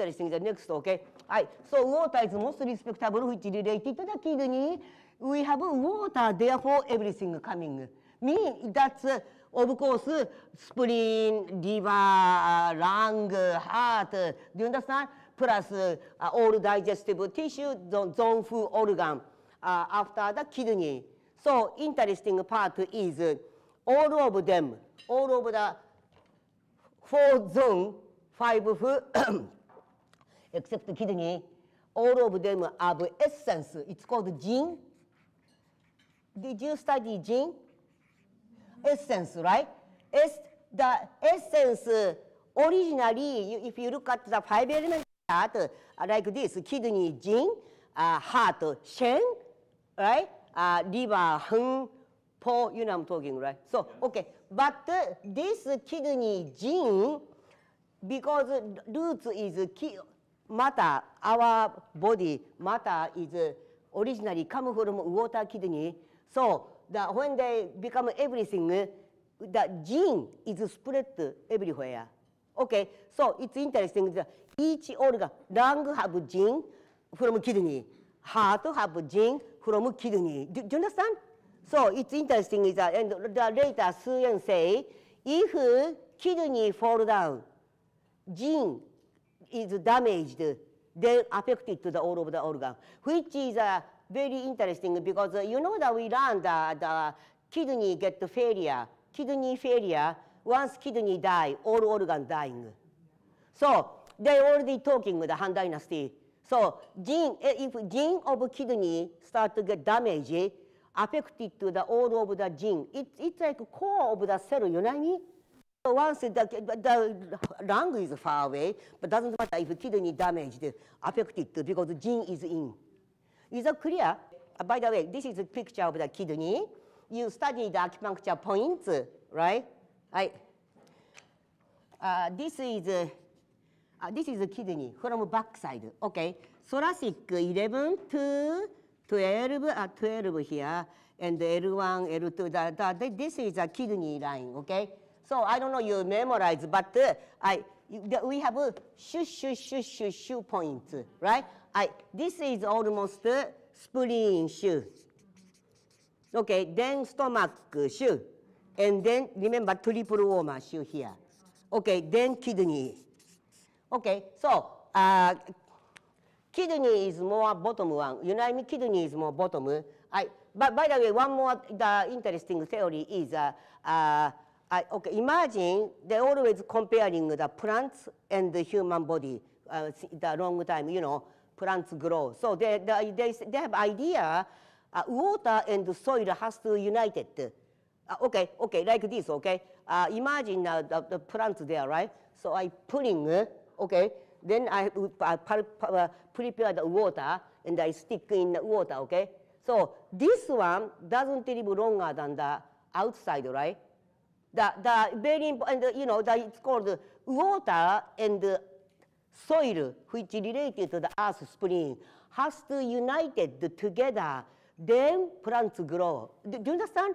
interesting. The next, okay. Right. So water is most respectable, which related to the kidney. We have water, therefore everything coming. Mean that's uh, of course spleen, liver, lung, heart. do you understand? Plus uh, all digestive tissue, zone food organ uh, after the kidney. So interesting part is uh, all of them, all of the four zone, five except the kidney, all of them have essence. It's called jing. Did you study jing? Essence, right? Es, the essence originally, if you look at the five element chart, uh, like this, kidney, jing, uh, heart, shen, right? Uh, liver, hun, po, you know I'm talking, right? So, okay, but uh, this kidney jing, because roots is ki matter, our body matter is originally come from water kidney. So the, when they become everything, the gene is spread everywhere. Okay, so it's interesting that each organ, lung have gene from kidney, heart have gene from kidney. Do, do you understand? So it's interesting is that, and the later Suyen say, if kidney fall down, gene is damaged, then affected to the all of the organ, which is uh, very interesting because uh, you know that we learned that the kidney get failure, kidney failure, once kidney die, all organ dying. So they already talking with the Han Dynasty. So jing, eh, if jing of kidney start to get damaged, affected to the all of the jing, it, it's like core of the cell, you know what I mean? Once the, the lung is far away, but doesn't matter if kidney damaged, affected because jing is in. Is that clear? Uh, by the way, this is a picture of the kidney. You study the acupuncture points, right? I, uh, this is uh, uh, this is the kidney from back side. Okay, thoracic 11 to 12, uh, 12 here, and L1, L2. The, the, this is a kidney line. Okay. So I don't know you memorize, but uh, I we have a shu shu shu shu shu points, right? I this is almost uh, spleen shu. Okay, then stomach shu, and then remember triple warmer shu here. Okay, then kidney. Okay, so uh, kidney is more bottom one. You know I mean? Kidney is more bottom. I, but by the way, one more the interesting theory is uh, uh, I, okay, imagine they're always comparing the plants and the human body uh, the long time, you know, plants grow. So they, they, they, they have idea uh, water and soil has to united. Uh, okay, okay, like this, okay. Uh, imagine uh, the, the plants there, right? So I putting, uh, okay, then I uh, prepare the water and I stick in the water, okay? So this one doesn't live longer than the outside, right? The, the very important, you know, the, it's called water and soil, which related to the earth spring, has to united together, then plants grow. Do, you understand?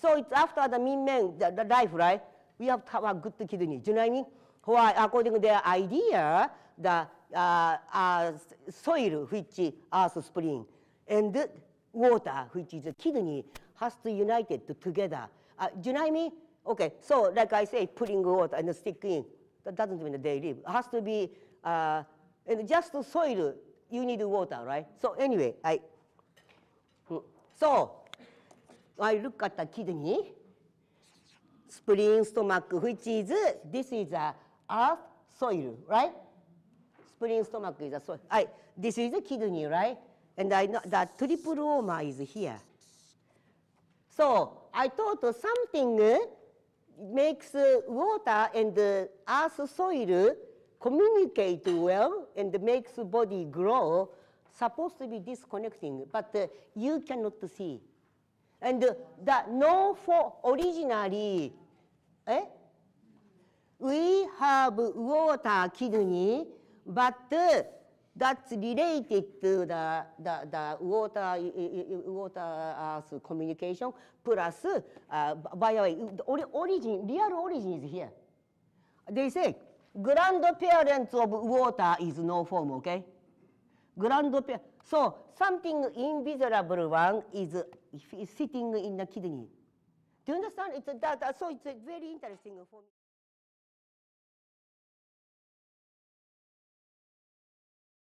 So it's after the min the, the life, right? We have to have a good kidney. Do you know what I mean? Why, according to their idea, the uh, uh, soil, which earth spring, and water, which is a kidney, has to united together. Uh, do you know what I mean? Okay, so like I say, putting water and sticking, that doesn't mean they live. It has to be, uh, and just soil, you need water, right? So anyway, I, so I look at the kidney, spleen, stomach, which is, this is a earth soil, right? Spleen, stomach is a soil. I, this is the kidney, right? And I know that triple warmer is here. So I thought something makes water and earth soil communicate well and makes body grow, supposed to be disconnecting, but uh, you cannot see. And uh, the no for originally, eh? we have water kidney, but uh, that's related to the, the, the water, water earth communication plus, uh, by the way, the origin, real origin is here. They say grandparents of water is no form, okay? Grandpa so something invisible one is sitting in the kidney. Do you understand? It's that, so it's very interesting for me.